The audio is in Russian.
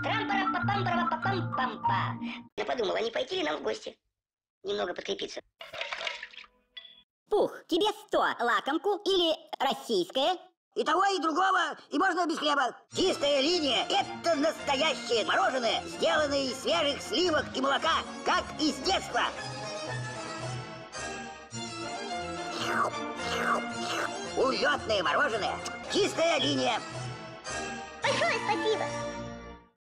трам пара пам пара пам пам па Я подумала, не пойти ли нам в гости? Немного подкрепиться. Пух, тебе сто лакомку или российское? И того, и другого, и можно без хлеба. Чистая линия – это настоящее мороженое, сделанное из свежих сливок и молока, как из детства. Улетное мороженое. Чистая линия.